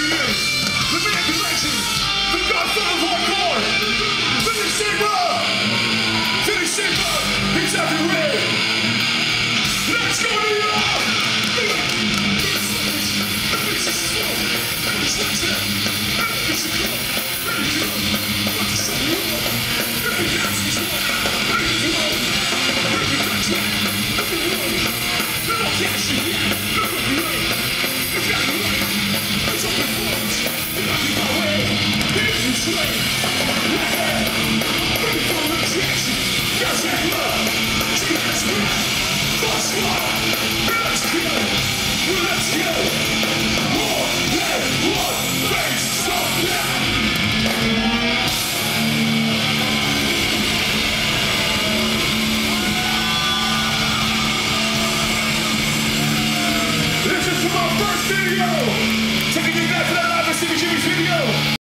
Here she the man to my first video. Taking you back to that live and see video.